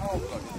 青か